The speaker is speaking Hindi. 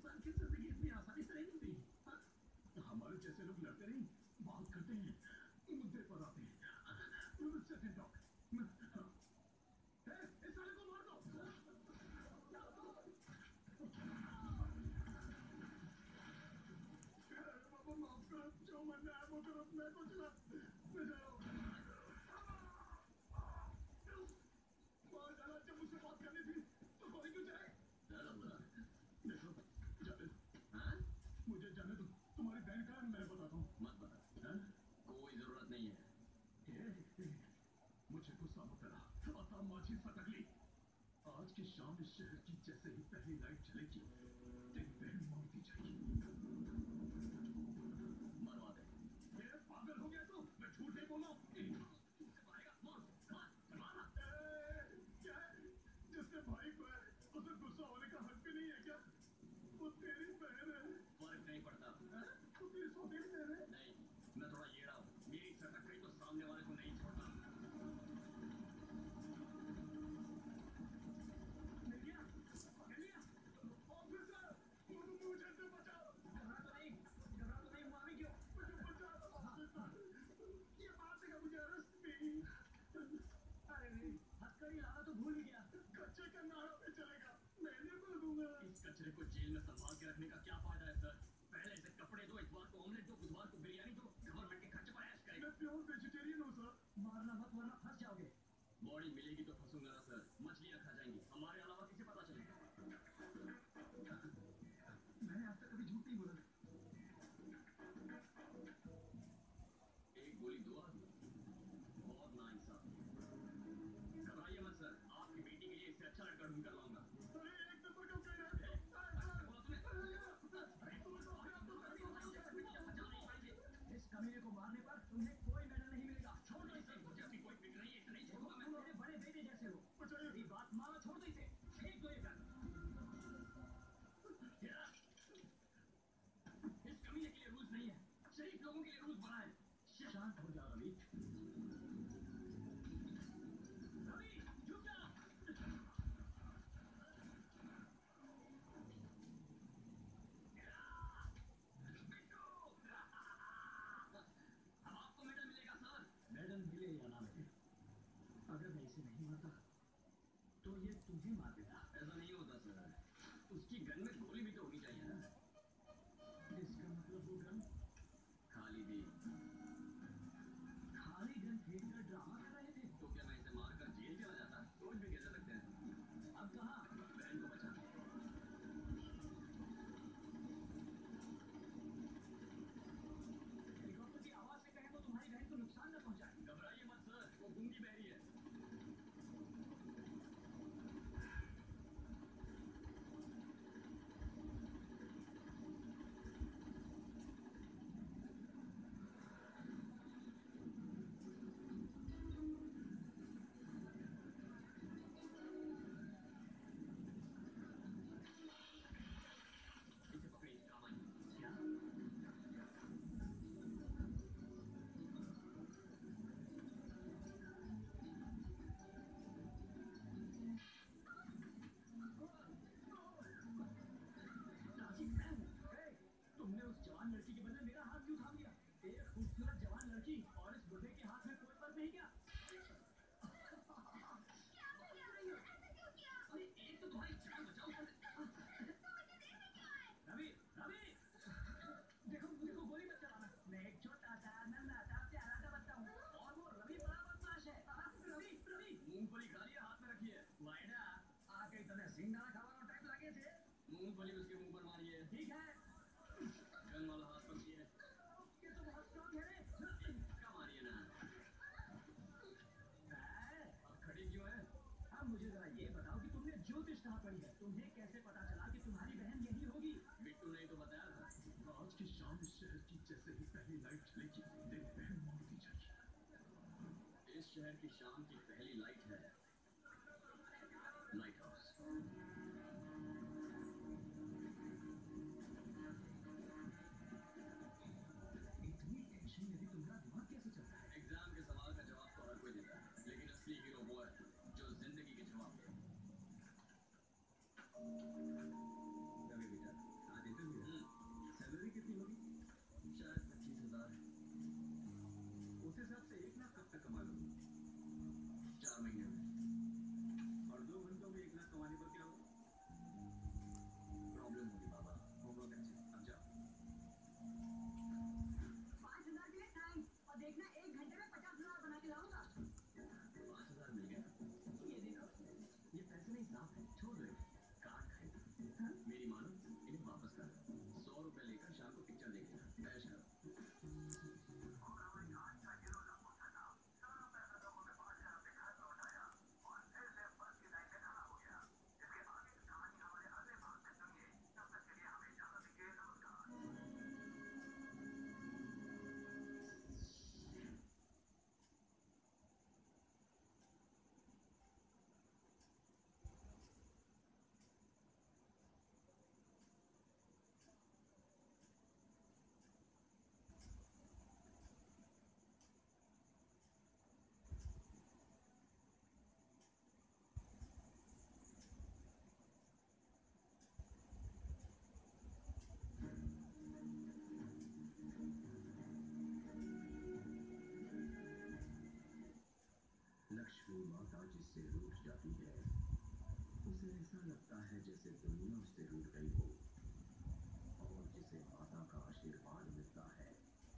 इंसान किस तरह से केस में आसानी से नहीं मिलती हमारे जैसे लोग लड़ते नहीं बात करते हैं मुद्दे पर आते हैं सेकंड डॉक्टर जहाँ माझी फटक ली आज की शाम इस शहर की जैसे ही पहली लाइट चलेगी, दिन पहन मारती जाएगी। को जेल में संभाल के रखने का क्या फ़ायदा है सर? पहले इसे कपड़े दो इतवार को ऑमलेट दो बुधवार को बिरयानी दो गवर्नमेंट के खर्च पर ऐश करें मैं प्योर वेजिटेरियन हूँ सर। मारना मत वरना फंस जाओगे। बॉडी मिलेगी तो फंसूँगा ना सर। तो ये तुझे मार देगा। ऐसा नहीं होता, सर। उसकी गन में गोली भी तो होनी चाहिए ना। मूंगफली उसके मुँह पर मारी है। ठीक है? गन वाला हाथ पर भी है। ये तो बहुत स्ट्रांग है क्या मारी है ना? अब खड़ी क्यों है? अब मुझे जरा ये बताओ कि तुमने ज्योतिष कहाँ पढ़ी है? तुम्हें कैसे पता चला कि तुम्हारी बहन यही होगी? बिट्टू ने तो बताया था। आज की शाम शहर की जैसे ही पहली लाइट चलेगी मेरी बहन मोड़ दी जाएगी इस शहर की शाम की पहली लाइट coming your जिससे रूठ जाती है। उसे ऐसा लगता है जैसे दुनिया उससे रूठ गई हो और जिसे माता का आशीर्वाद मिलता है।